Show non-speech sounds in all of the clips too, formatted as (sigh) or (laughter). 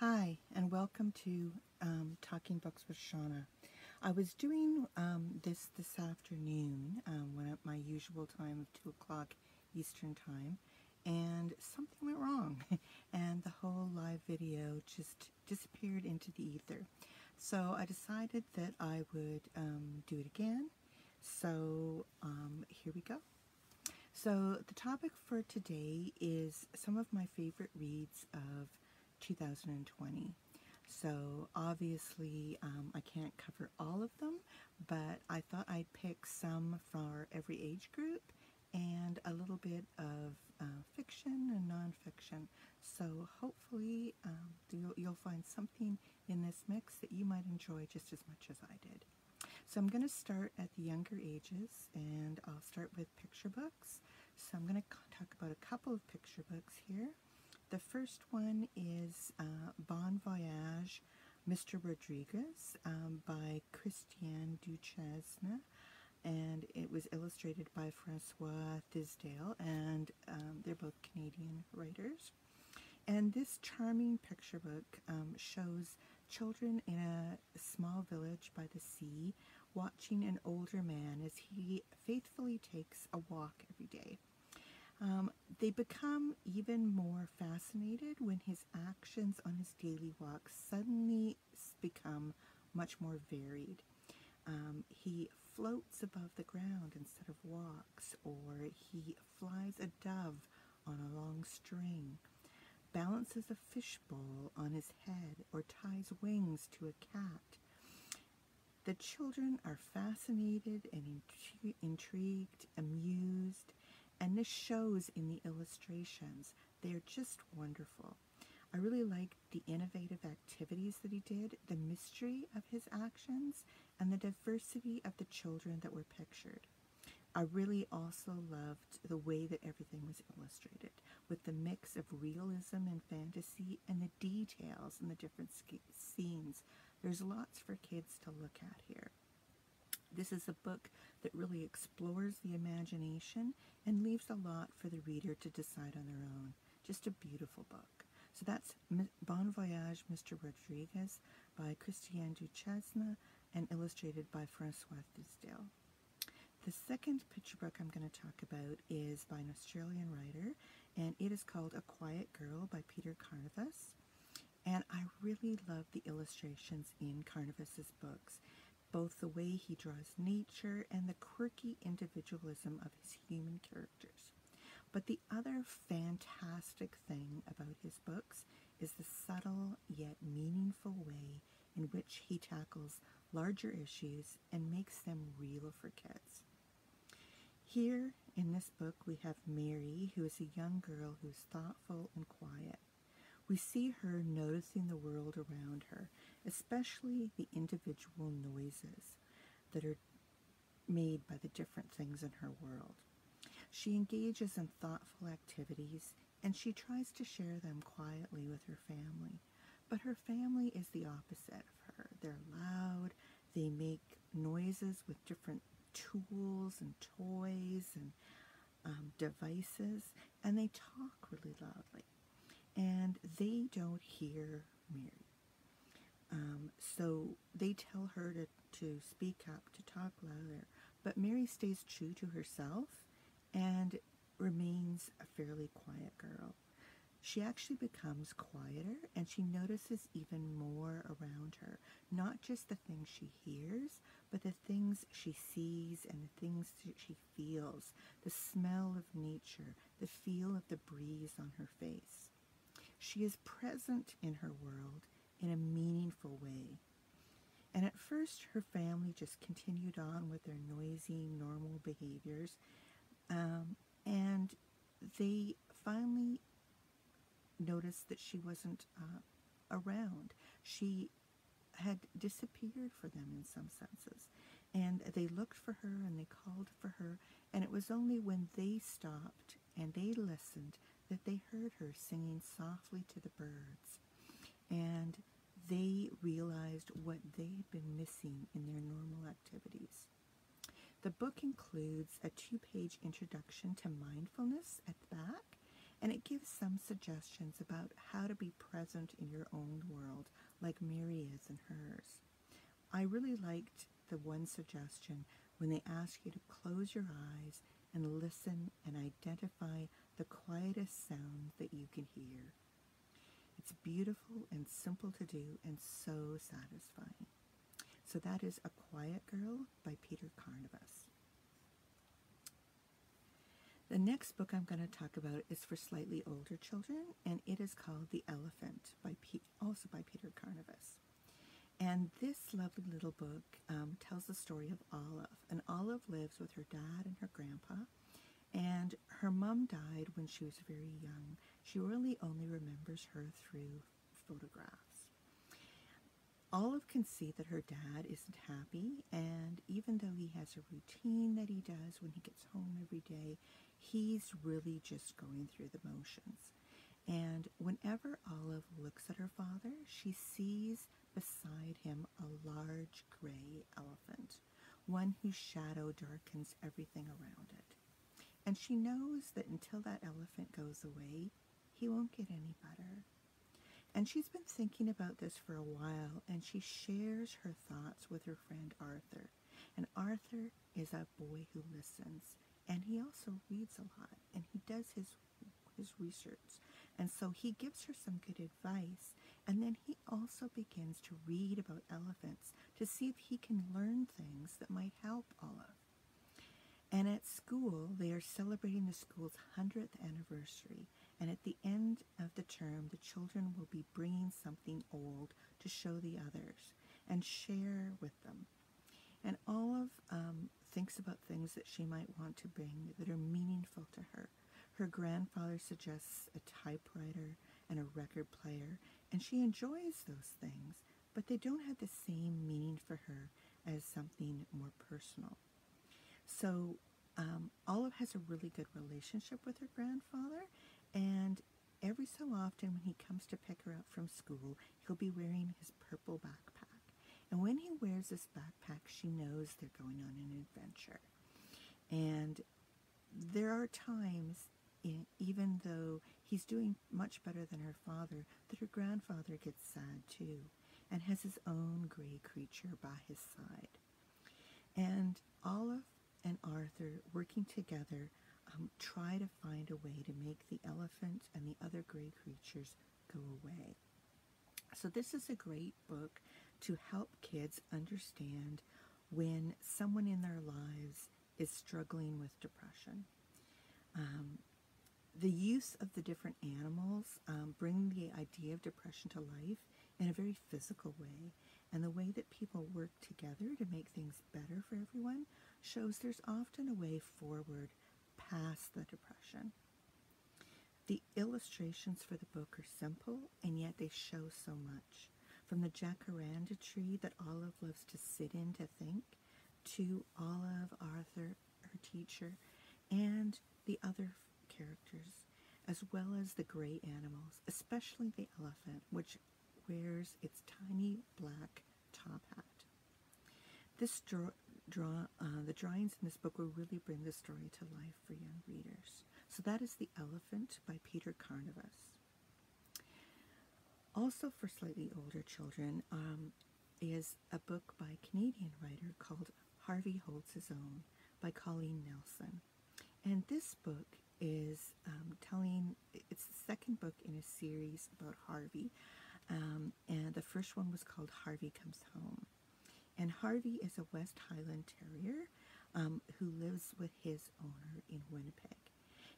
Hi, and welcome to um, Talking Books with Shonna. I was doing um, this this afternoon um, when at my usual time of 2 o'clock Eastern Time, and something went wrong, (laughs) and the whole live video just disappeared into the ether. So I decided that I would um, do it again. So um, here we go. So the topic for today is some of my favorite reads of 2020. So obviously um, I can't cover all of them, but I thought I'd pick some for every age group and a little bit of uh, fiction and nonfiction. So hopefully um, you'll, you'll find something in this mix that you might enjoy just as much as I did. So I'm going to start at the younger ages and I'll start with picture books. So I'm going to talk about a couple of picture books here. The first one is uh, Bon Voyage, Mr. Rodriguez um, by Christiane Duchesne, and it was illustrated by François Thisdale, and um, they're both Canadian writers. And this charming picture book um, shows children in a small village by the sea watching an older man as he faithfully takes a walk every day. Um, they become even more fascinated when his actions on his daily walk suddenly become much more varied. Um, he floats above the ground instead of walks, or he flies a dove on a long string, balances a fishbowl on his head, or ties wings to a cat. The children are fascinated and intrigued, amused, and this shows in the illustrations. They're just wonderful. I really liked the innovative activities that he did, the mystery of his actions, and the diversity of the children that were pictured. I really also loved the way that everything was illustrated, with the mix of realism and fantasy and the details and the different scenes. There's lots for kids to look at here. This is a book that really explores the imagination and leaves a lot for the reader to decide on their own. Just a beautiful book. So that's Bon Voyage, Mr. Rodriguez by Christiane Duchesne and illustrated by François Thisdale. The second picture book I'm going to talk about is by an Australian writer, and it is called A Quiet Girl by Peter Carnavas. And I really love the illustrations in Carnavas's books both the way he draws nature and the quirky individualism of his human characters. But the other fantastic thing about his books is the subtle yet meaningful way in which he tackles larger issues and makes them real for kids. Here in this book, we have Mary, who is a young girl who's thoughtful and quiet. We see her noticing the world around her, especially the individual noises that are made by the different things in her world. She engages in thoughtful activities and she tries to share them quietly with her family. But her family is the opposite of her. They're loud, they make noises with different tools and toys and um, devices, and they talk really loudly and they don't hear Mary. Um, so they tell her to, to speak up, to talk louder. But Mary stays true to herself and remains a fairly quiet girl. She actually becomes quieter and she notices even more around her. Not just the things she hears, but the things she sees and the things she feels. The smell of nature, the feel of the breeze on her face. She is present in her world in a meaningful way. And at first, her family just continued on with their noisy, normal behaviors. Um, and they finally noticed that she wasn't uh, around. She had disappeared for them in some senses. And they looked for her and they called for her. And it was only when they stopped and they listened that they heard her singing softly to the birds, and they realized what they had been missing in their normal activities. The book includes a two page introduction to mindfulness at the back, and it gives some suggestions about how to be present in your own world, like Mary is in hers. I really liked the one suggestion when they ask you to close your eyes and listen and identify the quietest sound that you can hear. It's beautiful and simple to do and so satisfying. So that is A Quiet Girl by Peter Carnavas. The next book I'm going to talk about is for slightly older children, and it is called The Elephant, by P- also by Peter Carnavas. And this lovely little book um, tells the story of Olive. And Olive lives with her dad and her grandpa. And her mom died when she was very young. She really only remembers her through photographs. Olive can see that her dad isn't happy, and even though he has a routine that he does when he gets home every day, he's really just going through the motions. And whenever Olive looks at her father, she sees beside him a large gray elephant, one whose shadow darkens everything around it. And she knows that until that elephant goes away, he won't get any better. And she's been thinking about this for a while, and she shares her thoughts with her friend Arthur. And Arthur is a boy who listens, and he also reads a lot, and he does his his research. And so he gives her some good advice, and then he also begins to read about elephants to see if he can learn things that might help Olive. And at school, they are celebrating the school's 100th anniversary, and at the end of the term, the children will be bringing something old to show the others and share with them. And Olive um, thinks about things that she might want to bring that are meaningful to her. Her grandfather suggests a typewriter and a record player, and she enjoys those things, but they don't have the same meaning for her as something more personal. So um, Olive has a really good relationship with her grandfather, and every so often when he comes to pick her up from school, he'll be wearing his purple backpack. And when he wears this backpack, she knows they're going on an adventure. And there are times, in, even though he's doing much better than her father, that her grandfather gets sad too and has his own gray creature by his side. And Olive and Arthur, working together, um, try to find a way to make the elephant and the other gray creatures go away. So, this is a great book to help kids understand when someone in their lives is struggling with depression. Um, the use of the different animals um, bring the idea of depression to life in a very physical way. And the way that people work together to make things better for everyone shows there's often a way forward past the depression. The illustrations for the book are simple, and yet they show so much. From the jacaranda tree that Olive loves to sit in to think, to Olive, Arthur, her teacher, and the other characters, as well as the gray animals, especially the elephant, which wears its tiny black top hat. This draw, uh, the drawings in this book will really bring the story to life for young readers. So that is The Elephant by Peter Carnavas. Also for slightly older children um, is a book by a Canadian writer called Harvey Holds His Own by Colleen Nelson. And this book is um, telling, it's the second book in a series about Harvey. Um, and the first one was called Harvey Comes Home. And Harvey is a West Highland Terrier um, who lives with his owner in Winnipeg.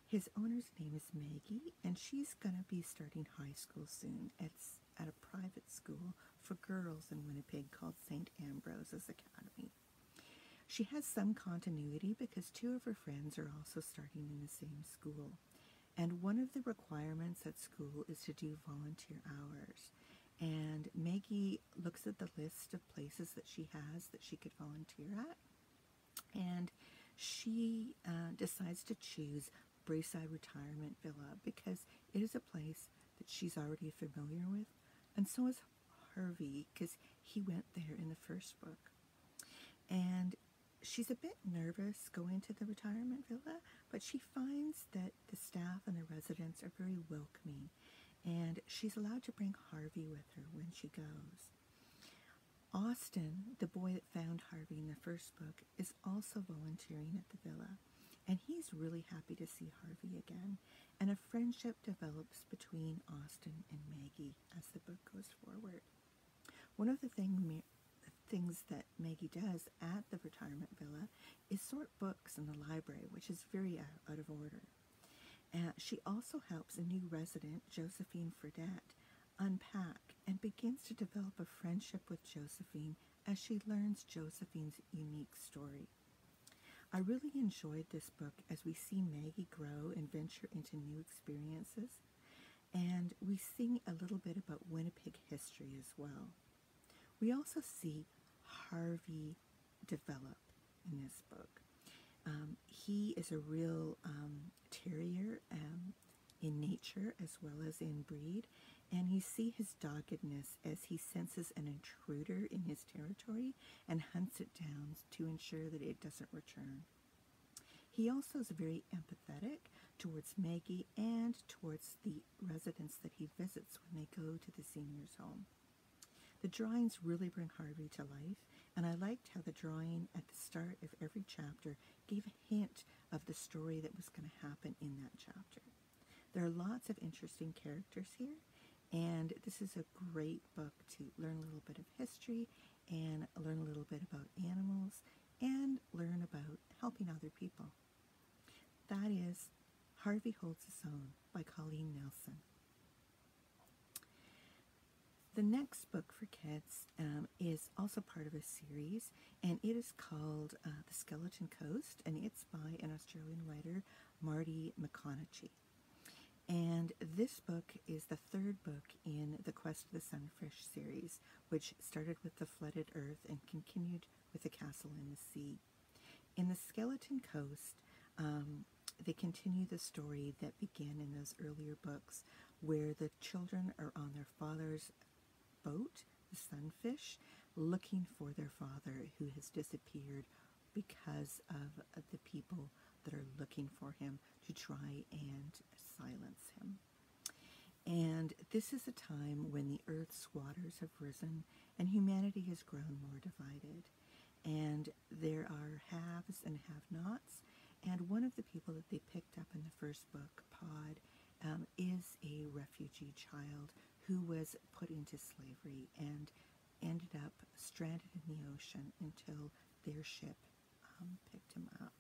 His owner's name is Maggie, and she's going to be starting high school soon. It's at a private school for girls in Winnipeg called St. Ambrose's Academy. She has some continuity because two of her friends are also starting in the same school. And one of the requirements at school is to do volunteer hours. And Maggie looks at the list of places that she has that she could volunteer at. And she uh, decides to choose Braeside Retirement Villa because it is a place that she's already familiar with. And so is Harvey because he went there in the first book. And she's a bit nervous going to the retirement villa, but she finds that the staff and the residents are very welcoming, and she's allowed to bring Harvey with her when she goes. Austin, the boy that found Harvey in the first book, is also volunteering at the villa, and he's really happy to see Harvey again. And a friendship develops between Austin and Maggie as the book goes forward. One of the thing, things that Maggie does at the retirement villa is sort books in the library, which is very out, out of order. She also helps a new resident, Josephine Fredette, unpack and begins to develop a friendship with Josephine as she learns Josephine's unique story. I really enjoyed this book as we see Maggie grow and venture into new experiences, and we see a little bit about Winnipeg history as well. We also see Harvey develop in this book. Um, he is a real um, terrier um, in nature as well as in breed, and you see his doggedness as he senses an intruder in his territory and hunts it down to ensure that it doesn't return. He also is very empathetic towards Maggie and towards the residents that he visits when they go to the seniors' home. The drawings really bring Harvey to life, and I liked how the drawing at the start of every chapter gave a hint of the story that was going to happen in that chapter. There are lots of interesting characters here, and this is a great book to learn a little bit of history and learn a little bit about animals and learn about helping other people. That is Harvey Holds His Own by Colleen Nelson. The next book for kids um, is also part of a series, and it is called uh, The Skeleton Coast, and it's by an Australian writer, Mardi McConnochie. And this book is the third book in the Quest of the Sunfish series, which started with the flooded earth and continued with the castle in the sea. In the Skeleton Coast, um, they continue the story that began in those earlier books, where the children are on their father's boat, the sunfish, looking for their father who has disappeared because of the people that are looking for him to try and silence him. And this is a time when the earth's waters have risen and humanity has grown more divided. And there are haves and have nots. And one of the people that they picked up in the first book, Pod, um, is a refugee child who was put into slavery and ended up stranded in the ocean until their ship um, picked him up.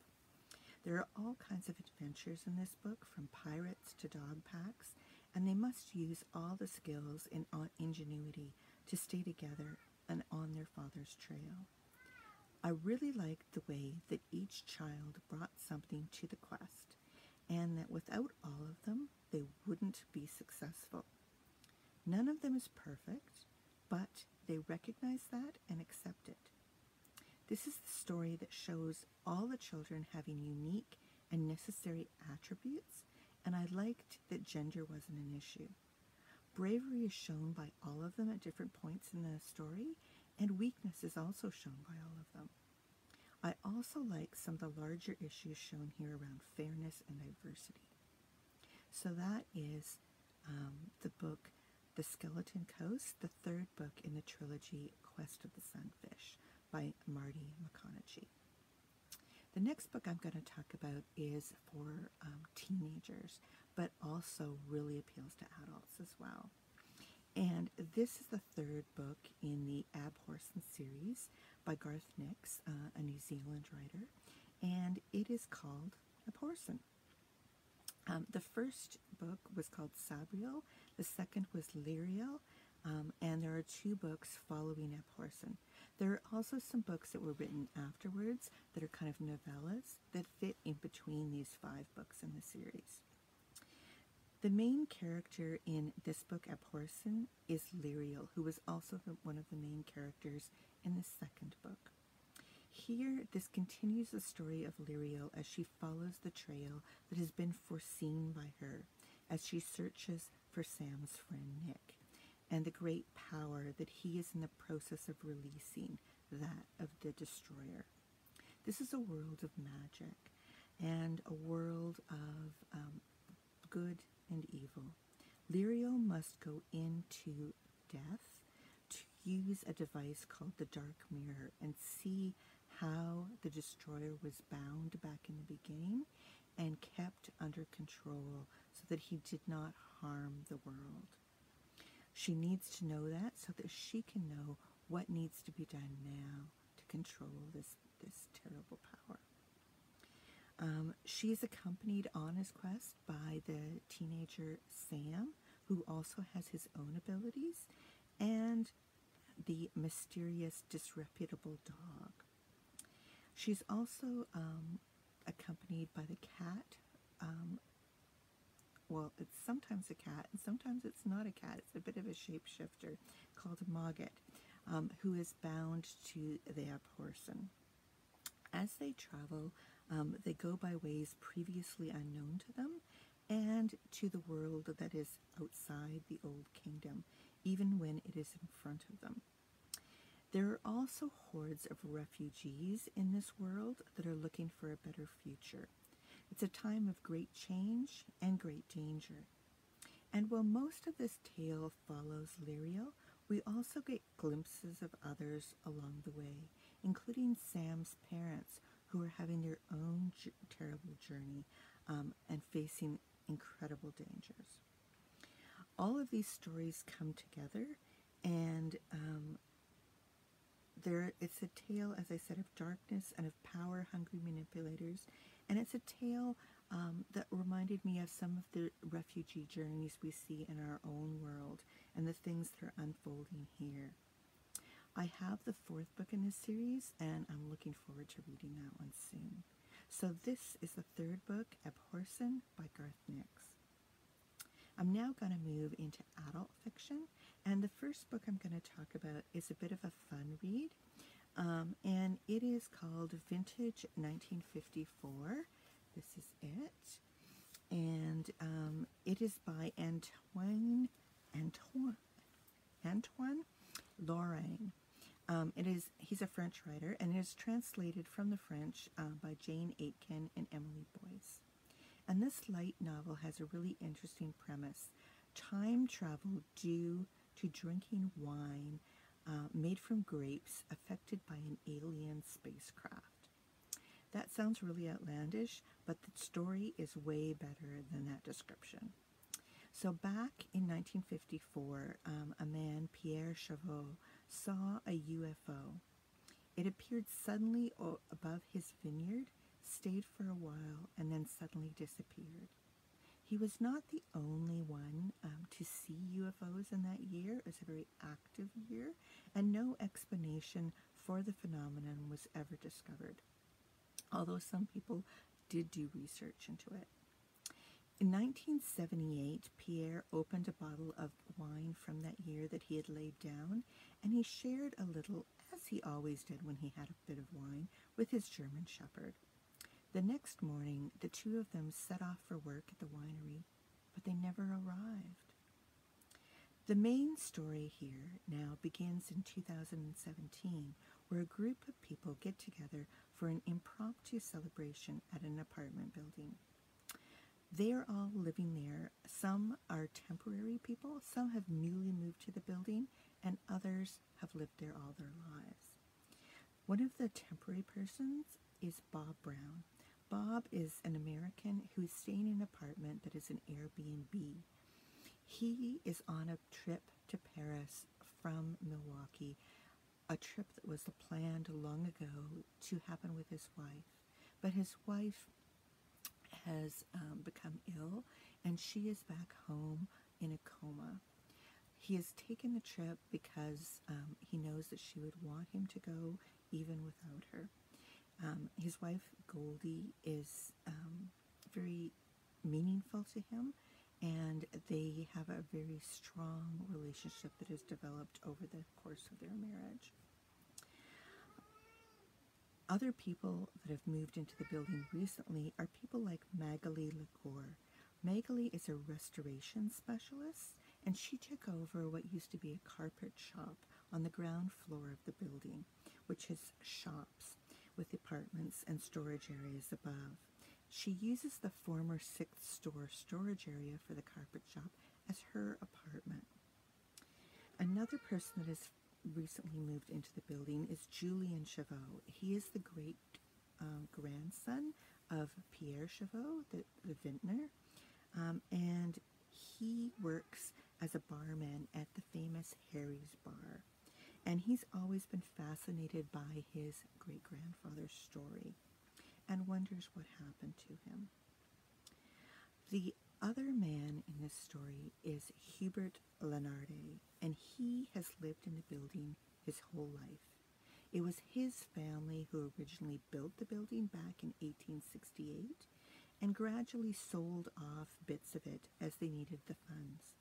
There are all kinds of adventures in this book, from pirates to dog packs, and they must use all the skills and ingenuity to stay together and on their father's trail. I really liked the way that each child brought something to the quest, and that without all of them, they wouldn't be successful. None of them is perfect, but they recognize that and accept it. This is the story that shows all the children having unique and necessary attributes, and I liked that gender wasn't an issue. Bravery is shown by all of them at different points in the story, and weakness is also shown by all of them. I also like some of the larger issues shown here around fairness and diversity. So that is um, the book The Skeleton Coast, the third book in the trilogy Quest of the Sunfish by Mardi McConnochie. The next book I'm going to talk about is for um, teenagers, but also really appeals to adults as well. And this is the third book in the Abhorsen series by Garth Nix, uh, a New Zealand writer, and it is called Abhorsen. Um, the first book was called Sabriel, the second was Lirael, um, and there are two books following Abhorsen. There are also some books that were written afterwards that are kind of novellas that fit in between these five books in the series. The main character in this book, Abhorsen, is Lirael, who was also the, one of the main characters in the second book. Here, this continues the story of Lirael as she follows the trail that has been foreseen by her as she searches for Sam's friend Nick and the great power that he is in the process of releasing that of the destroyer. This is a world of magic and a world of um, good and evil. Lirael must go into death to use a device called the Dark Mirror and see how the destroyer was bound back in the beginning and kept under control so that he did not harm the world. She needs to know that so that she can know what needs to be done now to control this, this terrible power. Um, she is accompanied on his quest by the teenager Sam, who also has his own abilities, and the mysterious, disreputable dog. She's also um, accompanied by the cat. Um, well, it's sometimes a cat, and sometimes it's not a cat. It's a bit of a shapeshifter called Mogget, um, who is bound to their person. As they travel, um, they go by ways previously unknown to them and to the world that is outside the Old Kingdom, even when it is in front of them. There are also hordes of refugees in this world that are looking for a better future. It's a time of great change and great danger. And while most of this tale follows Lirael, we also get glimpses of others along the way, including Sam's parents, who are having their own terrible journey um, and facing incredible dangers. All of these stories come together, and um, there it's a tale, as I said, of darkness and of power-hungry manipulators, and it's a tale um, that reminded me of some of the refugee journeys we see in our own world and the things that are unfolding here. I have the fourth book in this series, and I'm looking forward to reading that one soon. So this is the third book, Abhorsen by Garth Nix. I'm now going to move into adult fiction, and the first book I'm going to talk about is a bit of a fun read, um, and it is called Vintage 1954. This is it, and um, it is by Antoine Antoine Antoine Laurain. Um, it is he's a French writer, and it is translated from the French uh, by Jane Aitken and Emily Boyce. And this light novel has a really interesting premise: time travel due to drinking wine uh, made from grapes affected by an alien spacecraft. That sounds really outlandish, but the story is way better than that description. So back in 1954, um, a man, Pierre Chavot, saw a UFO. It appeared suddenly above his vineyard, stayed for a while, and then suddenly disappeared. He was not the only one um, to see UFOs in that year. It was a very active year, and no explanation for the phenomenon was ever discovered, although some people did do research into it. In 1978, Pierre opened a bottle of wine from that year that he had laid down, and he shared a little, as he always did when he had a bit of wine, with his German shepherd. The next morning, the two of them set off for work at the winery, but they never arrived. The main story here now begins in 2017, where a group of people get together for an impromptu celebration at an apartment building. They are all living there. Some are temporary people, some have newly moved to the building, and others have lived there all their lives. One of the temporary persons is Bob Brown. Bob is an American who is staying in an apartment that is an Airbnb. He is on a trip to Paris from Milwaukee, a trip that was planned long ago to happen with his wife. But his wife has um, become ill and she is back home in a coma. He has taken the trip because um, he knows that she would want him to go even without her. Um, his wife, Goldie, is um, very meaningful to him, and they have a very strong relationship that has developed over the course of their marriage. Other people that have moved into the building recently are people like Magali Lacour. Magali is a restoration specialist, and she took over what used to be a carpet shop on the ground floor of the building, which is shops. With apartments and storage areas above. She uses the former sixth store storage area for the carpet shop as her apartment. Another person that has recently moved into the building is Julian Chavot. He is the great um, grandson of Pierre Chavot, the, the vintner, um, and he works as a barman at the famous Harry's Bar. And he's always been fascinated by his great grandfather's story and wonders what happened to him. The other man in this story is Hubert Lenarde, and he has lived in the building his whole life. It was his family who originally built the building back in 1868 and gradually sold off bits of it as they needed the funds.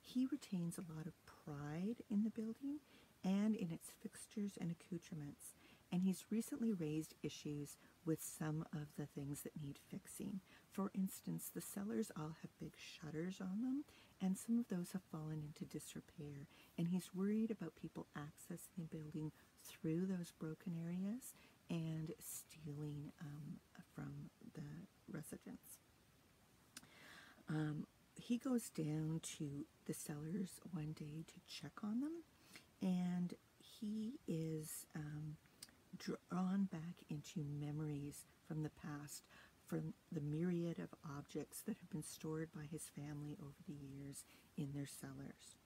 He retains a lot of pride in the building and in its fixtures and accoutrements, and he's recently raised issues with some of the things that need fixing. For instance, the cellars all have big shutters on them, and some of those have fallen into disrepair, and he's worried about people accessing the building through those broken areas and stealing um, from the residents. Um, he goes down to the cellars one day to check on them, and he is um, drawn back into memories from the past, from the myriad of objects that have been stored by his family over the years in their cellars.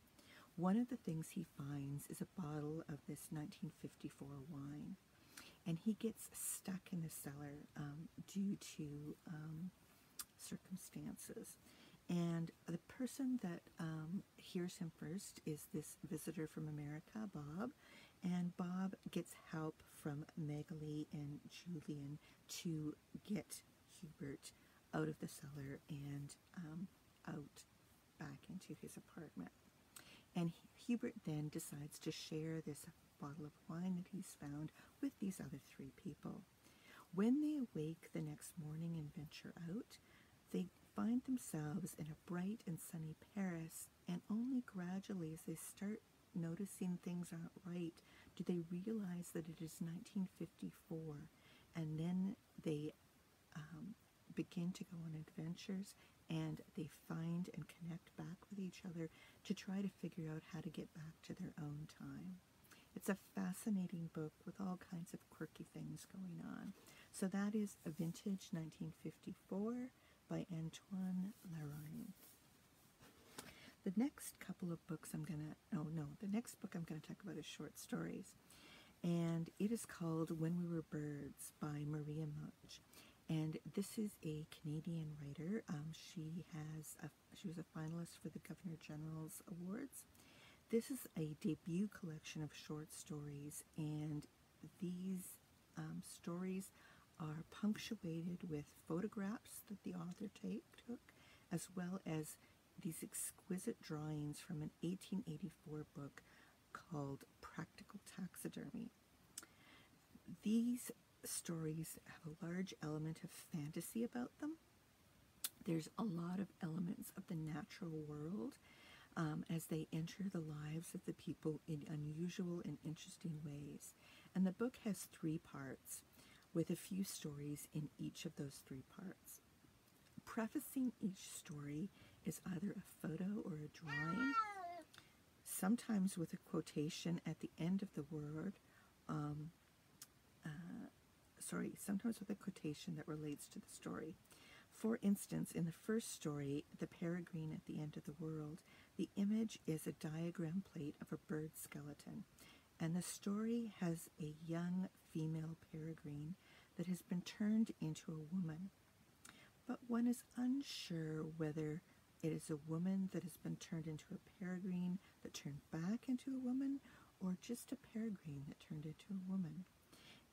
One of the things he finds is a bottle of this 1954 wine, and he gets stuck in the cellar um, due to um, circumstances. And the person that um, hears him first is this visitor from America, Bob. And Bob gets help from Magali and Julian to get Hubert out of the cellar and um, out back into his apartment. And Hubert then decides to share this bottle of wine that he's found with these other three people. When they awake the next morning and venture out, they find themselves in a bright and sunny Paris, and only gradually, as they start noticing things aren't right, do they realize that it is 1954. And then they um, begin to go on adventures and they find and connect back with each other to try to figure out how to get back to their own time. It's a fascinating book with all kinds of quirky things going on. So that is A Vintage 1954 by Antoine Laurain. The next couple of books I'm going to, oh no, the next book I'm going to talk about is short stories. And it is called When We Were Birds by Maria Mutch and this is a Canadian writer. Um, she has a, she was a finalist for the Governor General's Awards. This is a debut collection of short stories, and these um, stories are punctuated with photographs that the author take, took, as well as these exquisite drawings from an 1884 book called Practical Taxidermy. These stories have a large element of fantasy about them. There's a lot of elements of the natural world um, as they enter the lives of the people in unusual and interesting ways. And the book has three parts, with a few stories in each of those three parts. Prefacing each story is either a photo or a drawing, sometimes with a quotation at the end of the word. Um, uh, sorry, sometimes with a quotation that relates to the story. For instance, in the first story, The Peregrine at the End of the World, the image is a diagram plate of a bird skeleton, and the story has a young female peregrine that has been turned into a woman. But one is unsure whether it is a woman that has been turned into a peregrine that turned back into a woman, or just a peregrine that turned into a woman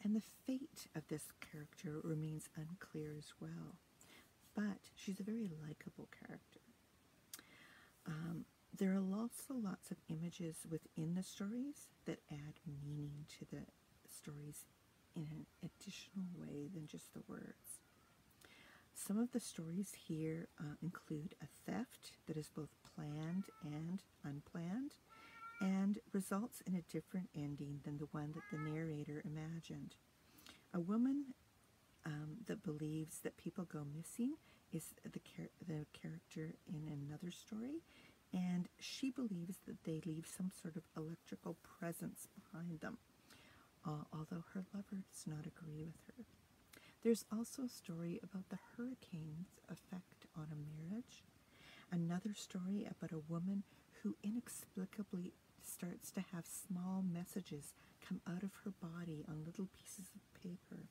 and the fate of this character remains unclear as well. But she's a very likable character. Um, there are also lots of images within the stories that add meaning to the stories in than just the words. Some of the stories here uh, include a theft that is both planned and unplanned, and results in a different ending than the one that the narrator imagined. A woman um, that believes that people go missing is the, char- the character in another story, and she believes that they leave some sort of electrical presence behind them, uh, although her lover does not agree with her. There's also a story about the hurricane's effect on a marriage, another story about a woman who inexplicably starts to have small messages come out of her body on little pieces of paper.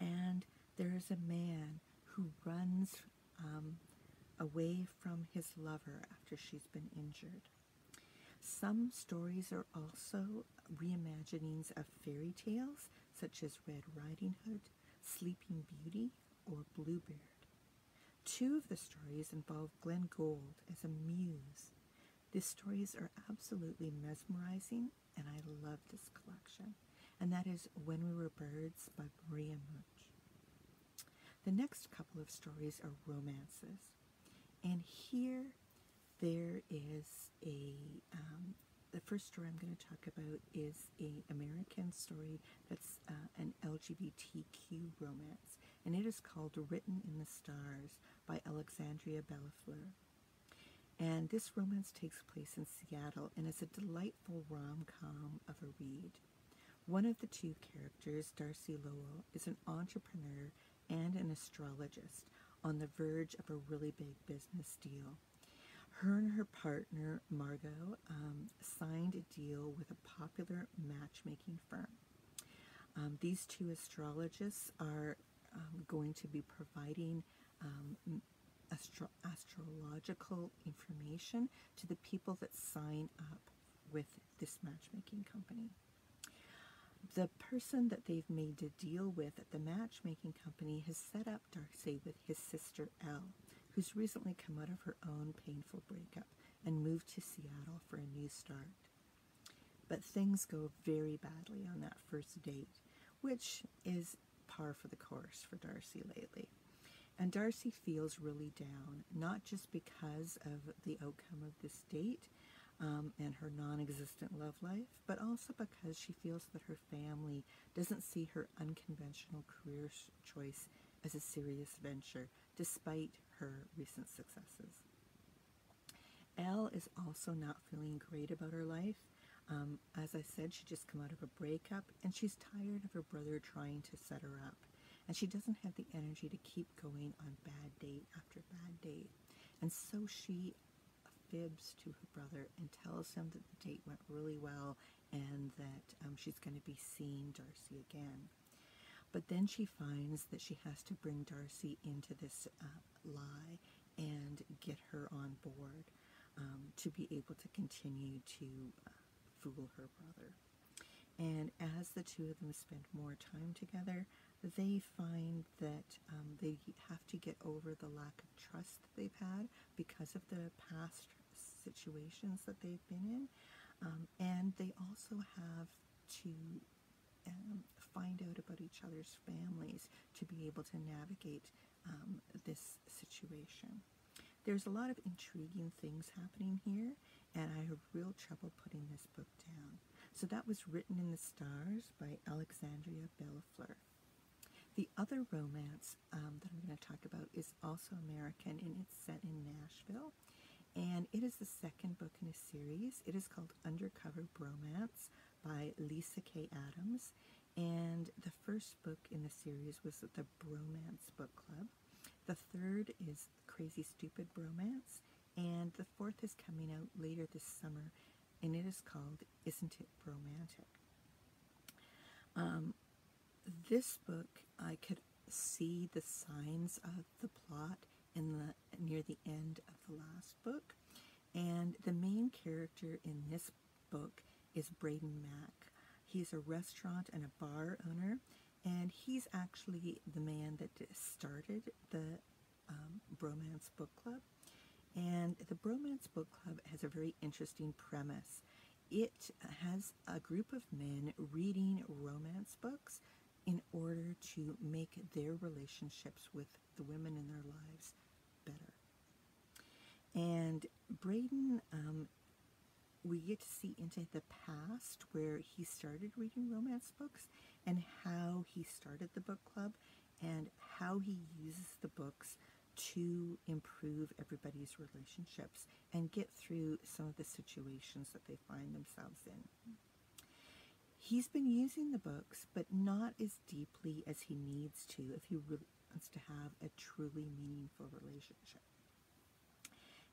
And there is a man who runs um, away from his lover after she's been injured. Some stories are also reimaginings of fairy tales, such as Red Riding Hood, Sleeping Beauty, or Bluebeard. Two of the stories involve Glenn Gould as a muse. These stories are absolutely mesmerizing, and I love this collection. And that is When We Were Birds by Maria Mutch. The next couple of stories are romances. And here there is a, um, the first story I'm going to talk about is a American story that's uh, an LGBTQ romance. And it is called Written in the Stars by Alexandria Bellefleur. And this romance takes place in Seattle and is a delightful rom com of a read. One of the two characters, Darcy Lowell, is an entrepreneur and an astrologist on the verge of a really big business deal. Her and her partner, Margot, um, signed a deal with a popular matchmaking firm. Um, these two astrologists are um, going to be providing um, astro- astrological information to the people that sign up with this matchmaking company the person that they've made to deal with at the matchmaking company has set up Darcy with his sister Elle, who's recently come out of her own painful breakup and moved to Seattle for a new start. But things go very badly on that first date, which is par for the course for Darcy lately. And Darcy feels really down, not just because of the outcome of this date, um, and her non existent love life, but also because she feels that her family doesn't see her unconventional career choice as a serious venture, despite her recent successes. Elle is also not feeling great about her life. Um, as I said, she just come out of a breakup and she's tired of her brother trying to set her up. And she doesn't have the energy to keep going on bad date after bad date. And so she fibs to her brother and tells him that the date went really well and that um, she's going to be seeing Darcy again. But then she finds that she has to bring Darcy into this uh, lie and get her on board um, to be able to continue to uh, fool her brother. And as the two of them spend more time together, they find that um, they have to get over the lack of trust that they've had because of the past situations that they've been in. Um, and they also have to um, find out about each other's families to be able to navigate um, this situation. There's a lot of intriguing things happening here, and I have real trouble putting this book down. So that was Written in the Stars by Alexandria Bellefleur. The other romance um, that I'm going to talk about is also American, and it's set in Nashville and it is the second book in a series. It is called Undercover Bromance by Lyssa Kay Adams, and the first book in the series was the Bromance Book Club. The third is Crazy Stupid Bromance, and the fourth is coming out later this summer, and it is called Isn't It Bromantic? Um, this book, I could see the signs of the plot in the near the end of the last book. And the main character in this book is Braden Mack. He's a restaurant and a bar owner, and he's actually the man that started the um, Bromance Book Club. And the Bromance Book Club has a very interesting premise. It has a group of men reading romance books in order to make their relationships with the women in their lives better. And Braden, um, we get to see into the past where he started reading romance books and how he started the book club and how he uses the books to improve everybody's relationships and get through some of the situations that they find themselves in. He's been using the books, but not as deeply as he needs to if he really wants to have a truly meaningful relationship.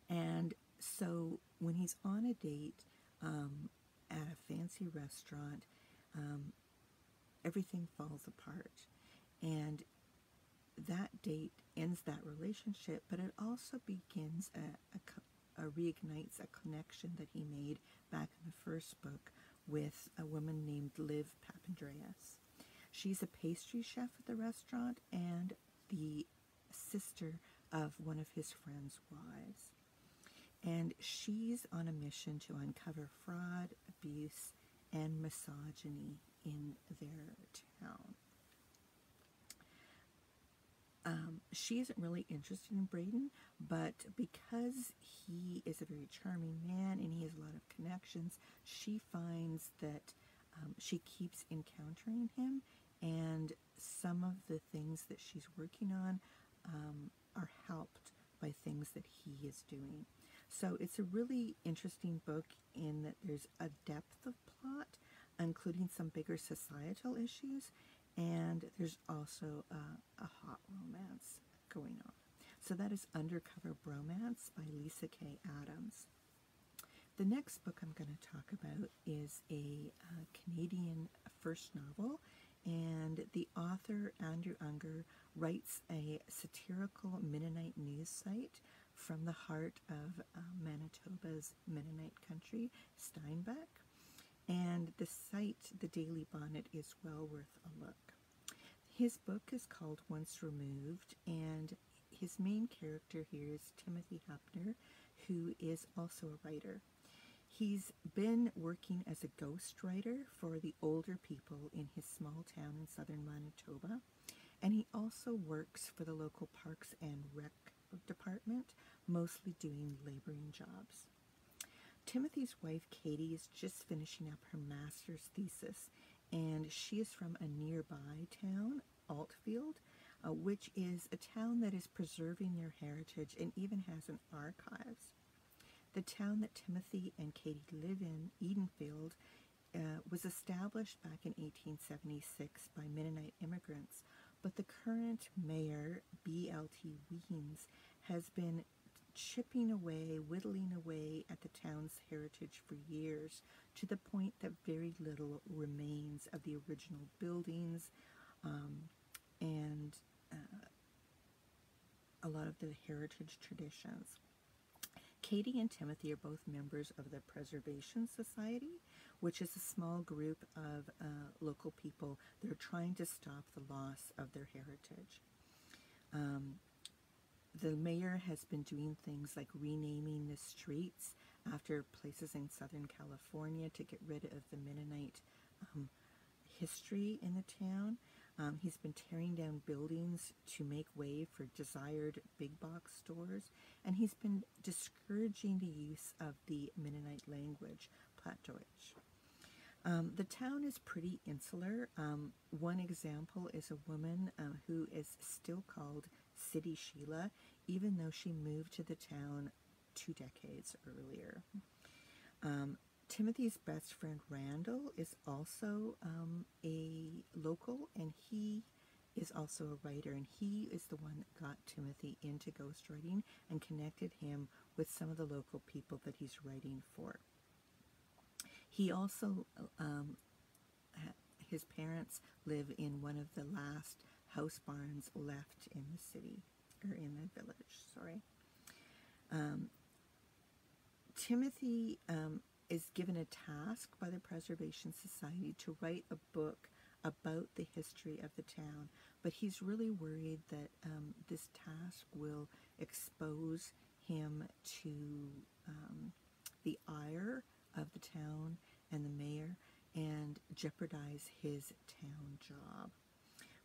And so when he's on a date um, at a fancy restaurant, um, everything falls apart. And that date ends that relationship, but it also begins a, a, a, reignites a connection that he made back in the first book with a woman named Liv Papandreou. She's a pastry chef at the restaurant and the sister of one of his friend's wives. And she's on a mission to uncover fraud, abuse, and misogyny in their town. Um, she isn't really interested in Braden, but because he is a very charming man and he has a lot of connections, she finds that um, she keeps encountering him, and some of the things that she's working on um, are helped by things that he is doing. So it's a really interesting book in that there's a depth of plot, including some bigger societal issues, and there's also a, a hot romance going on. So that is Undercover Bromance by Lyssa Kay Adams. The next book I'm going to talk about is a uh, Canadian first novel, and the author, Andrew Unger, writes a satirical Mennonite news site from the heart of uh, Manitoba's Mennonite country, Steinbach. And the site, the Daily Bonnet, is well worth a look. His book is called Once Removed, and his main character here is Timothy Hupner, who is also a writer. He's been working as a ghostwriter for the older people in his small town in southern Manitoba, and he also works for the local Parks and Rec department, mostly doing laboring jobs. Timothy's wife Katie is just finishing up her master's thesis and she is from a nearby town, Altfield, uh, which is a town that is preserving their heritage and even has an archives. The town that Timothy and Katie live in, Edenfield, uh, was established back in 1876 by Mennonite immigrants, but the current mayor, B.L.T. Wiens, has been chipping away, whittling away at the town's heritage for years to the point that very little remains of the original buildings um, and uh, a lot of the heritage traditions. Katie and Timothy are both members of the Preservation Society, which is a small group of uh, local people that are trying to stop the loss of their heritage. Um, the mayor has been doing things like renaming the streets after places in Southern California to get rid of the Mennonite um, history in the town. Um, he's been tearing down buildings to make way for desired big box stores, and he's been discouraging the use of the Mennonite language, Plattdeutsch. Um, the town is pretty insular. Um, one example is a woman uh, who is still called City Sheila, even though she moved to the town two decades earlier. Um, Timothy's best friend Randall is also um, a local, and he is also a writer, and he is the one that got Timothy into ghostwriting and connected him with some of the local people that he's writing for. He also, um, his parents live in one of the last house barns left in the city, or in the village, sorry. Um, Timothy um, is given a task by the Preservation Society to write a book about the history of the town, but he's really worried that um, this task will expose him to um, the ire of the town and the mayor and jeopardize his town job.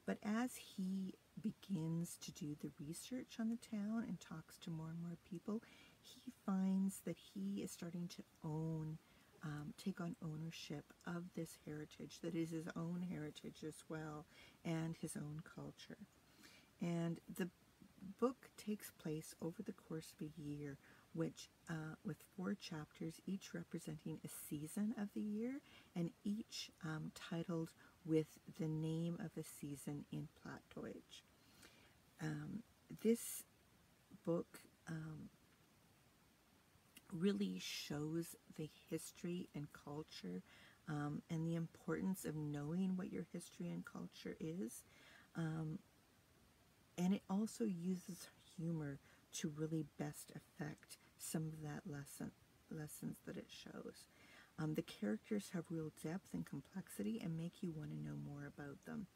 But as he begins to do the research on the town and talks to more and more people, he finds that he is starting to own um, take on ownership of this heritage that is his own heritage as well and his own culture. And the book takes place over the course of a year, which uh, with four chapters, each representing a season of the year, and each um, titled with the name of a season in Plattdeutsch. Um, this book um, really shows the history and culture um, and the importance of knowing what your history and culture is. Um, and it also uses humor to really best affect some of that lesson lessons that it shows. Um, the characters have real depth and complexity and make you want to know more about them.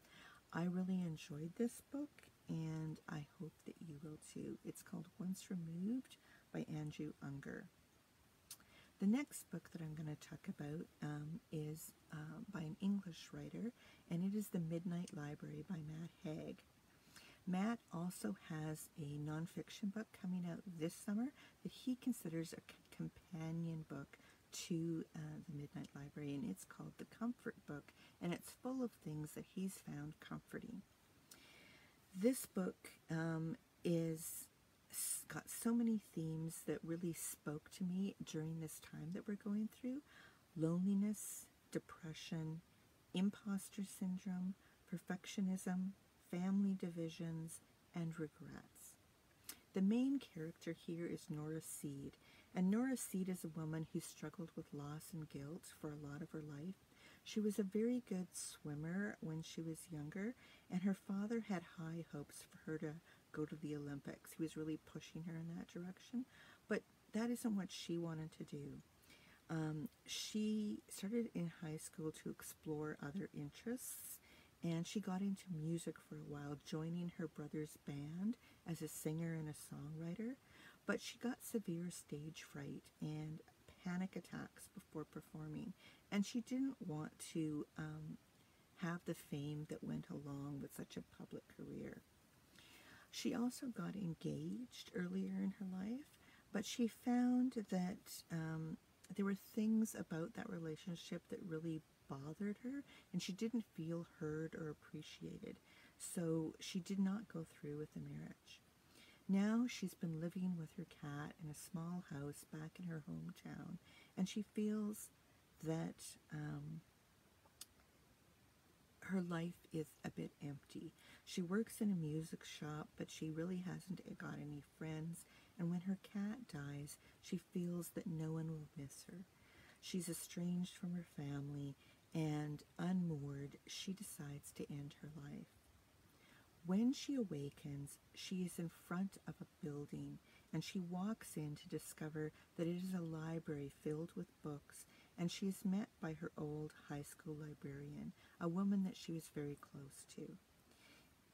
I really enjoyed this book and I hope that you will too. It's called Once Removed by Andrew Unger. The next book that I'm going to talk about um, is uh, by an English writer, and it is The Midnight Library by Matt Haig. Matt also has a nonfiction book coming out this summer that he considers a companion book to uh, The Midnight Library, and it's called The Comfort Book, and it's full of things that he's found comforting. This book um, is got so many themes that really spoke to me during this time that we're going through loneliness, depression, imposter syndrome, perfectionism, family divisions, and regrets. The main character here is Nora Seed, and Nora Seed is a woman who struggled with loss and guilt for a lot of her life. She was a very good swimmer when she was younger, and her father had high hopes for her to go to the Olympics. He was really pushing her in that direction, but that isn't what she wanted to do. Um, she started in high school to explore other interests and she got into music for a while, joining her brother's band as a singer and a songwriter. But she got severe stage fright and panic attacks before performing, and she didn't want to um, have the fame that went along with such a public career. She also got engaged earlier in her life, but she found that um, there were things about that relationship that really bothered her and she didn't feel heard or appreciated. So she did not go through with the marriage. Now she's been living with her cat in a small house back in her hometown and she feels that um, her life is a bit empty. She works in a music shop, but she really hasn't got any friends. And when her cat dies, she feels that no one will miss her. She's estranged from her family and unmoored, she decides to end her life. When she awakens, she is in front of a building and she walks in to discover that it is a library filled with books and she is met by her old high school librarian, a woman that she was very close to.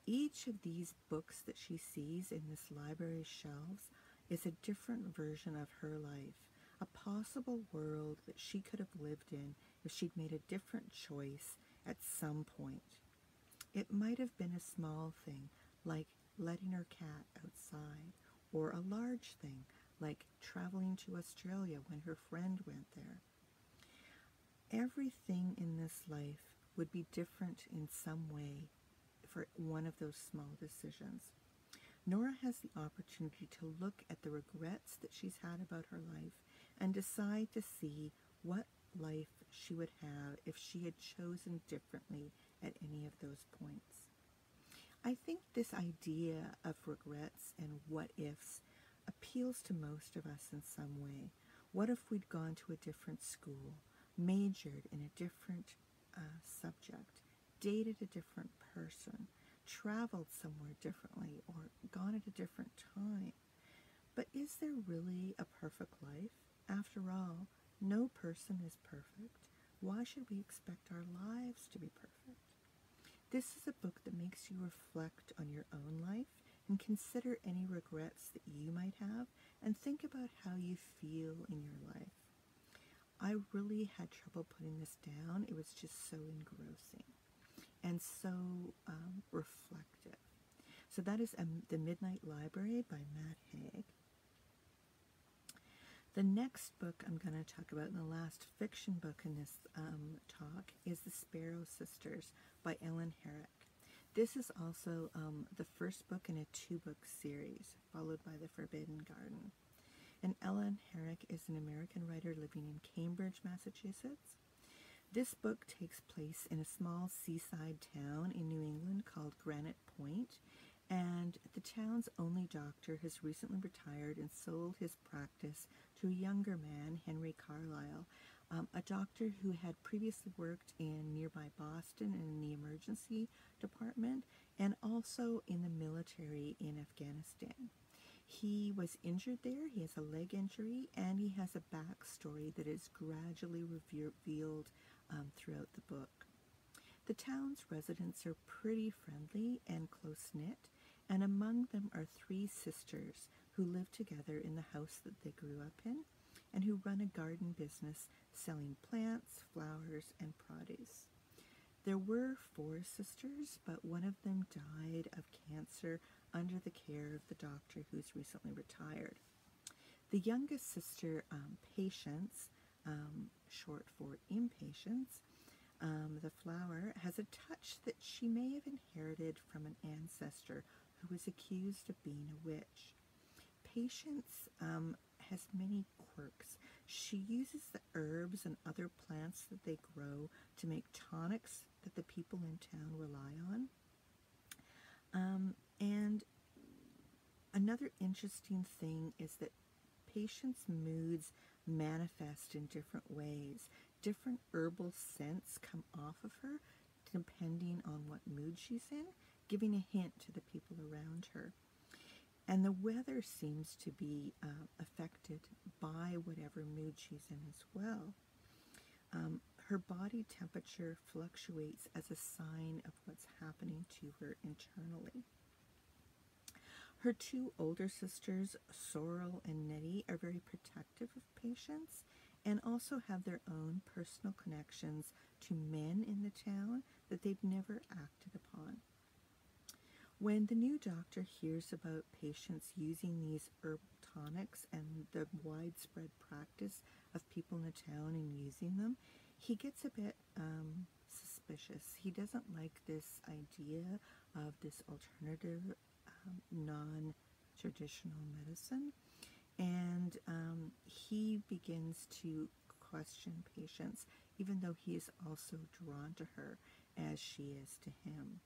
Each of these books that she sees in this library shelves is a different version of her life, a possible world that she could have lived in if she'd made a different choice at some point. It might have been a small thing, like letting her cat outside, or a large thing, like traveling to Australia when her friend went there. Everything in this life would be different in some way for one of those small decisions. Nora has the opportunity to look at the regrets that she's had about her life and decide to see what life she would have if she had chosen differently at any of those points. I think this idea of regrets and what ifs appeals to most of us in some way. What if we'd gone to a different school, majored in a different uh, subject, dated a different person, traveled somewhere differently, or gone at a different time? But is there really a perfect life? After all, no person is perfect. Why should we expect our lives to be perfect? This is a book that makes you reflect on your own life and consider any regrets that you might have and think about how you feel in your life. I really had trouble putting this down. It was just so engrossing and so um, reflective. So that is um, The Midnight Library by Matt Haig. The next book I'm going to talk about, and the last fiction book in this um, talk, is The Sparrow Sisters by Ellen Herrick. This is also um, the first book in a two book series, followed by The Forbidden Garden. And Ellen Herrick is an American writer living in Cambridge, Massachusetts. This book takes place in a small seaside town in New England called Granite Point, and the town's only doctor has recently retired and sold his practice to a younger man, Henry Carlisle, um, a doctor who had previously worked in nearby Boston in the emergency department and also in the military in Afghanistan. He was injured there, he has a leg injury, and he has a backstory that is gradually revealed um, throughout the book. The town's residents are pretty friendly and close knit, and among them are three sisters who live together in the house that they grew up in and who run a garden business selling plants, flowers, and produce. There were four sisters, but one of them died of cancer under the care of the doctor who's recently retired. The youngest sister, um, Patience, um, short for impatience, um, the flower, has a touch that she may have inherited from an ancestor who was accused of being a witch. Patience um, has many quirks. She uses the herbs and other plants that they grow to make tonics that the people in town rely on. Um, and another interesting thing is that Patience moods manifest in different ways. Different herbal scents come off of her depending on what mood she's in, giving a hint to the people around her. And the weather seems to be uh, affected by whatever mood she's in as well. Um, her body temperature fluctuates as a sign of what's happening to her internally. Her two older sisters, Sorrel and Nettie, are very protective of Patience and also have their own personal connections to men in the town that they've never acted upon. When the new doctor hears about patients using these herbal tonics and the widespread practice of people in the town and using them, he gets a bit um, suspicious. He doesn't like this idea of this alternative, um, non traditional medicine, and um, he begins to question Patience, even though he is also drawn to her as she is to him.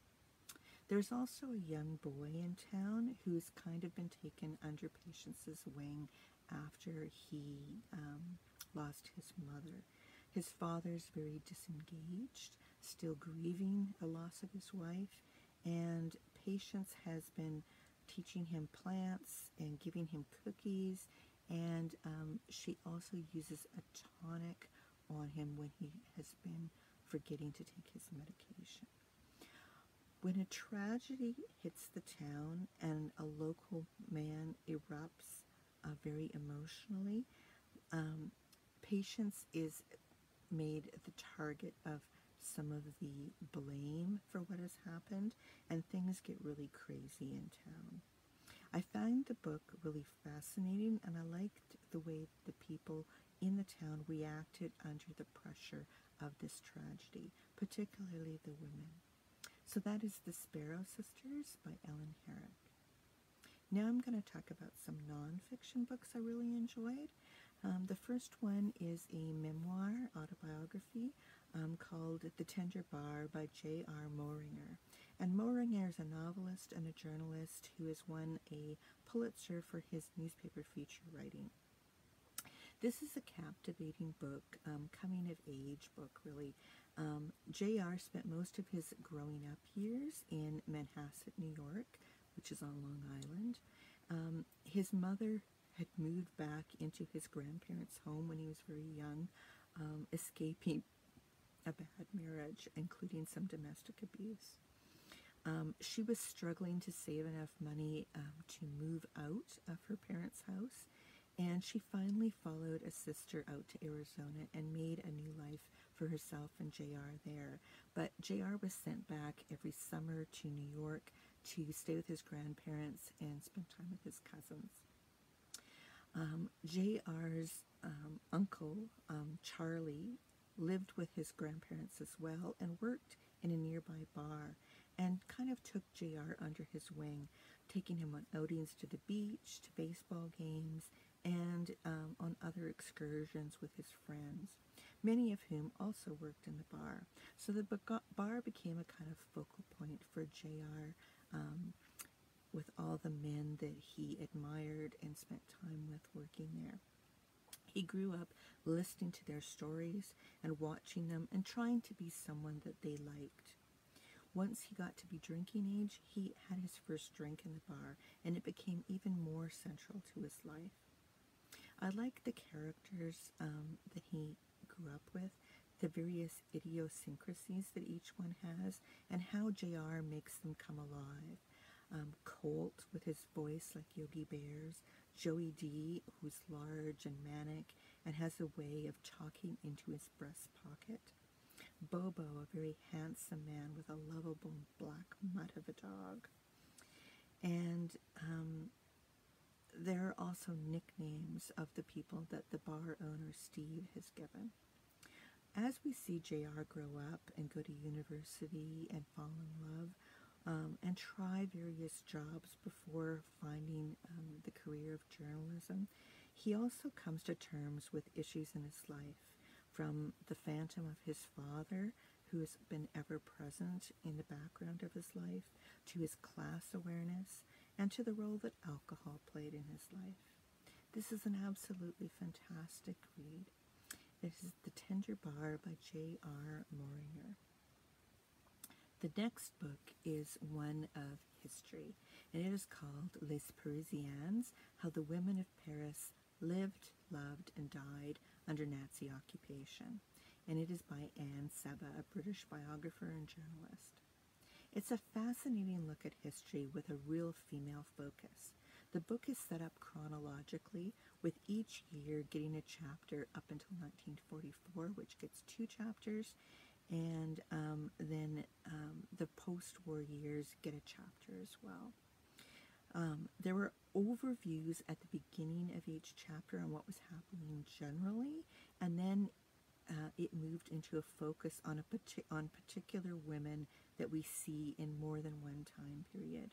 There's also a young boy in town who's kind of been taken under Patience's wing after he um, lost his mother. His father's very disengaged, still grieving the loss of his wife, and Patience has been teaching him plants and giving him cookies, and um, she also uses a tonic on him when he has been forgetting to take his medication. When a tragedy hits the town and a local man erupts uh, very emotionally, um, Patience is made the target of some of the blame for what has happened, and things get really crazy in town. I find the book really fascinating, and I liked the way the people in the town reacted under the pressure of this tragedy, particularly the women. So that is The Sparrow Sisters by Ellen Herrick. Now I'm going to talk about some nonfiction books I really enjoyed. Um, the first one is a memoir autobiography um, called The Tender Bar by J.R. Moehringer. And Moehringer is a novelist and a journalist who has won a Pulitzer for his newspaper feature writing. This is a captivating book, um, coming of age book, really, um, J.R. spent most of his growing up years in Manhasset, New York, which is on Long Island. Um, his mother had moved back into his grandparents' home when he was very young, um, escaping a bad marriage, including some domestic abuse. Um, she was struggling to save enough money um, to move out of her parents' house, and she finally followed a sister out to Arizona and made a new life for herself and JR there. But JR was sent back every summer to New York to stay with his grandparents and spend time with his cousins. Um, J.R.'s um, uncle, um, Charlie, lived with his grandparents as well and worked in a nearby bar and kind of took JR under his wing, taking him on outings to the beach, to baseball games, and um, on other excursions with his friends, many of whom also worked in the bar. So the bar became a kind of focal point for J.R. Um, with all the men that he admired and spent time with working there. He grew up listening to their stories and watching them and trying to be someone that they liked. Once he got to be drinking age, he had his first drink in the bar, and it became even more central to his life. I like the characters um, that he grew up with, the various idiosyncrasies that each one has, and how JR makes them come alive. Um, Colt with his voice like Yogi Bear's, Joey D, who's large and manic and has a way of talking into his breast pocket. Bobo, a very handsome man with a lovable black mutt of a dog. And um, there are also nicknames of the people that the bar owner Steve has given. As we see JR grow up and go to university and fall in love, um, and try various jobs before finding um, the career of journalism. He also comes to terms with issues in his life, from the phantom of his father, who has been ever present in the background of his life, to his class awareness, and to the role that alcohol played in his life. This is an absolutely fantastic read. It is The Tender Bar by J.R. Moehringer. The next book is one of history, and it is called Les Parisiennes How the Women of Paris Lived, Loved, and Died Under Nazi Occupation. And it is by Anne Sebba, a British biographer and journalist. It's a fascinating look at history with a real female focus. The book is set up chronologically, with each year getting a chapter up until 1944, which gets two chapters, and um, then um, the post-war years get a chapter as well. Um, there were overviews at the beginning of each chapter on what was happening generally, and then uh, it moved into a focus on a on particular women that we see in more than one time period.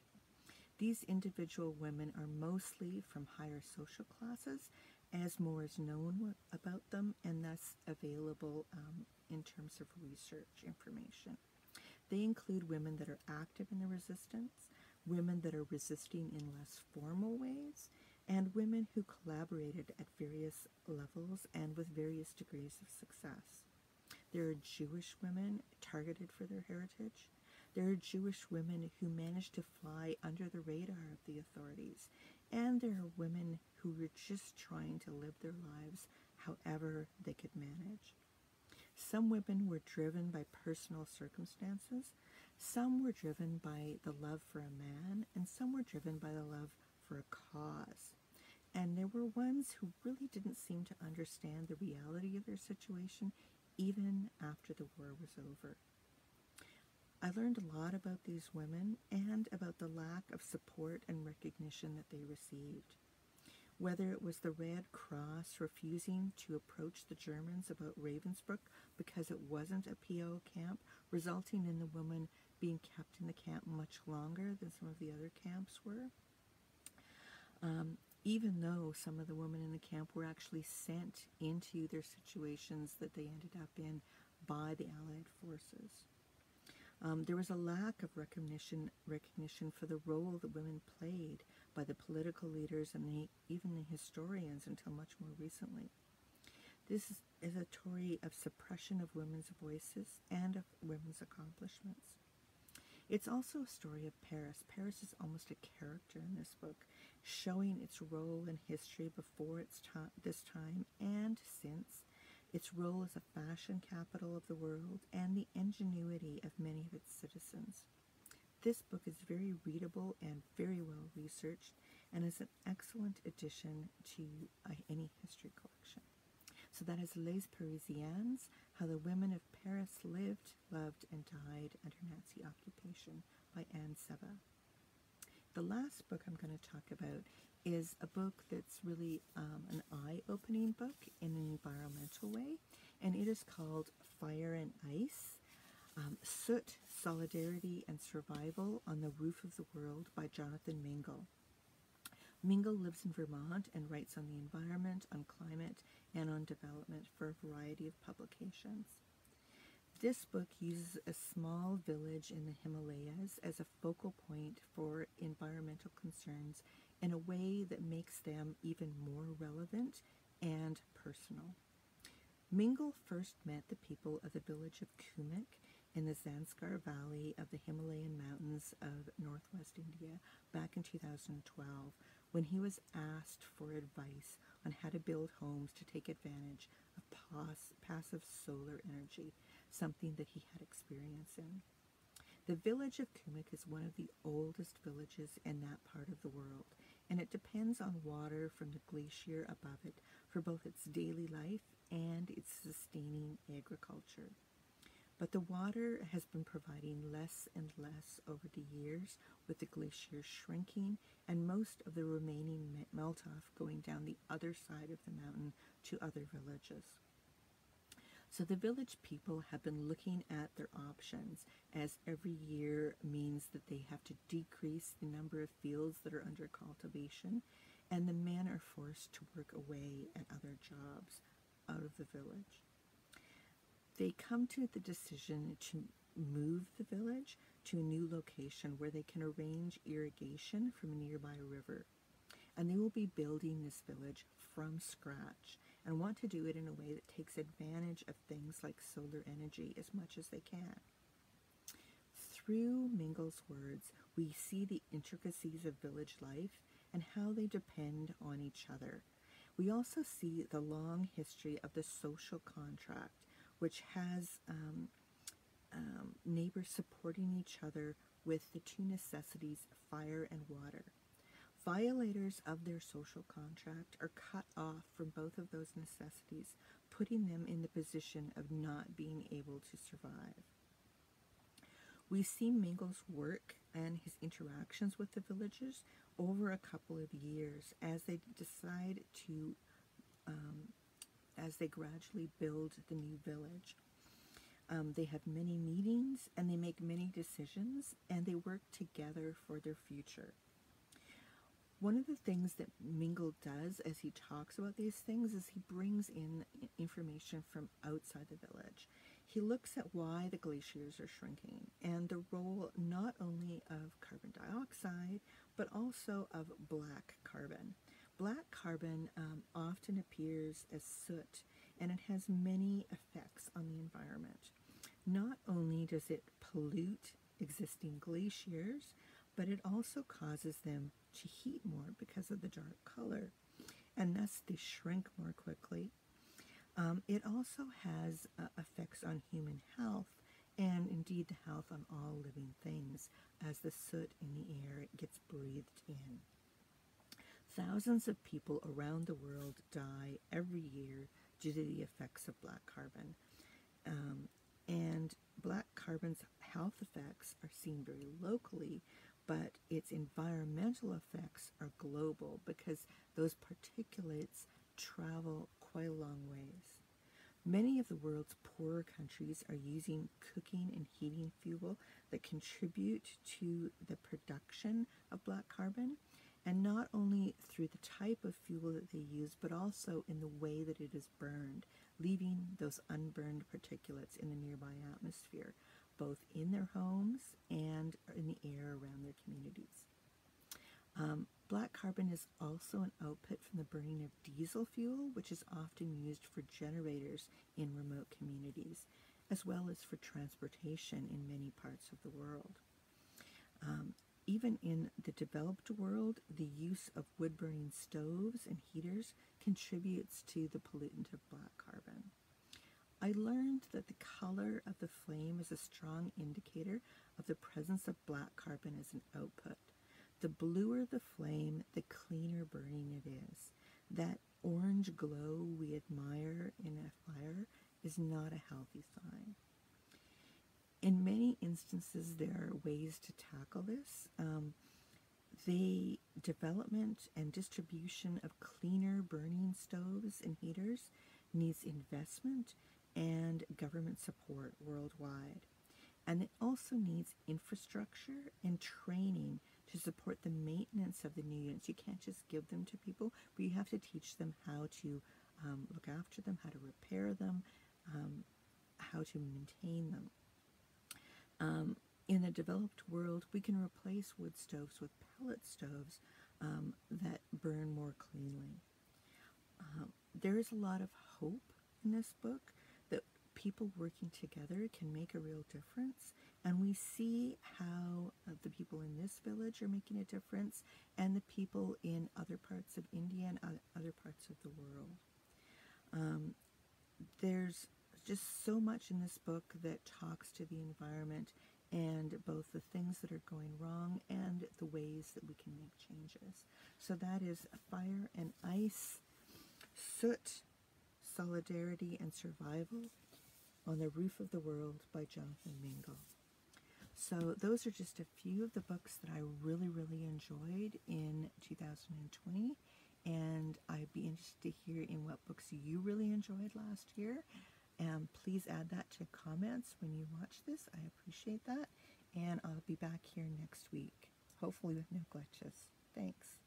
These individual women are mostly from higher social classes, as more is known about them and thus available um, in terms of research information. They include women that are active in the resistance, women that are resisting in less formal ways, and women who collaborated at various levels and with various degrees of success. There are Jewish women targeted for their heritage. There are Jewish women who managed to fly under the radar of the authorities. And there are women who were just trying to live their lives however they could manage. Some women were driven by personal circumstances, some were driven by the love for a man, and some were driven by the love for a cause. And there were ones who really didn't seem to understand the reality of their situation even after the war was over. I learned a lot about these women and about the lack of support and recognition that they received whether it was the Red Cross refusing to approach the Germans about Ravensbrück because it wasn't a PO camp, resulting in the woman being kept in the camp much longer than some of the other camps were. Um, even though some of the women in the camp were actually sent into their situations that they ended up in by the Allied forces. Um, there was a lack of recognition recognition for the role that women played by the political leaders and the, even the historians until much more recently. This is a story of suppression of women's voices and of women's accomplishments. It's also a story of Paris. Paris is almost a character in this book, showing its role in history before its time, this time and since, its role as a fashion capital of the world, and the ingenuity of many of its citizens. This book is very readable and very well researched and is an excellent addition to any history collection. So that is Les Parisiennes, How the Women of Paris Lived, Loved, and Died Under Nazi Occupation by Anne Sebba. The last book I'm going to talk about is a book that's really um, an eye-opening book in an environmental way, and it is called Fire and Ice, um, Soot, Solidarity, and Survival on the Roof of the World by Jonathan Mingle. Mingle lives in Vermont and writes on the environment, on climate, and on development for a variety of publications. This book uses a small village in the Himalayas as a focal point for environmental concerns in a way that makes them even more relevant and personal. Mingle first met the people of the village of Kumik in the Zanskar Valley of the Himalayan mountains of northwest India back in 2012 when he was asked for advice on how to build homes to take advantage of passive solar energy, something that he had experience in. The village of Kumik is one of the oldest villages in that part of the world, and it depends on water from the glacier above it for both its daily life and its sustaining agriculture. But the water has been providing less and less over the years, with the glacier shrinking and most of the remaining melt-off going down the other side of the mountain to other villages. So the village people have been looking at their options as every year means that they have to decrease the number of fields that are under cultivation and the men are forced to work away at other jobs out of the village. They come to the decision to move the village to a new location where they can arrange irrigation from a nearby river. And they will be building this village from scratch and want to do it in a way that takes advantage of things like solar energy as much as they can. Through Mingle's words, we see the intricacies of village life and how they depend on each other. We also see the long history of the social contract, which has um, um, neighbors supporting each other with the two necessities, fire and water. Violators of their social contract are cut off from both of those necessities, putting them in the position of not being able to survive. We see Mingle's work and his interactions with the villagers over a couple of years as they decide to, um, as they gradually build the new village. Um, they have many meetings and they make many decisions and they work together for their future. One of the things that Mingle does as he talks about these things is he brings in information from outside the village. He looks at why the glaciers are shrinking and the role not only of carbon dioxide but also of black carbon. Black carbon um, often appears as soot and it has many effects on the environment. Not only does it pollute existing glaciers, but it also causes them to heat more because of the dark color, and thus they shrink more quickly. Um, it also has uh, effects on human health and indeed the health on all living things as the soot in the air gets breathed in. Thousands of people around the world die every year due to the effects of black carbon. Um, and black carbon's health effects are seen very locally, but its environmental effects are global because those particulates travel quite a long ways. Many of the world's poorer countries are using cooking and heating fuel that contribute to the production of black carbon, and not only through the type of fuel that they use, but also in the way that it is burned, leaving those unburned particulates in the nearby atmosphere, both in their homes and in the air around their communities. Um, black carbon is also an output from the burning of diesel fuel, which is often used for generators in remote communities, as well as for transportation in many parts of the world. Um, even in the developed world, the use of wood burning stoves and heaters contributes to the pollutant of black carbon. I learned that the color of the flame is a strong indicator of the presence of black carbon as an output. The bluer the flame, the cleaner burning it is. That orange glow we admire in a fire is not a healthy sign. In many instances, there are ways to tackle this. Um, they development and distribution of cleaner burning stoves and heaters needs investment and government support worldwide. And it also needs infrastructure and training to support the maintenance of the new units. You can't just give them to people, but you have to teach them how to um, look after them, how to repair them, um, how to maintain them. Um, in the developed world, we can replace wood stoves with pellet stoves um, that burn more cleanly. Um, there is a lot of hope in this book people working together can make a real difference. And we see how uh, the people in this village are making a difference and the people in other parts of India and other parts of the world. Um, there's just so much in this book that talks to the environment and both the things that are going wrong and the ways that we can make changes. So that is Fire and Ice, Soot, Solidarity and Survival on the Roof of the World by Jonathan Mingle. So those are just a few of the books that I really, really enjoyed in 2020. And I'd be interested to hear in what books you really enjoyed last year. And please add that to comments when you watch this. I appreciate that. And I'll be back here next week, hopefully with no glitches. Thanks.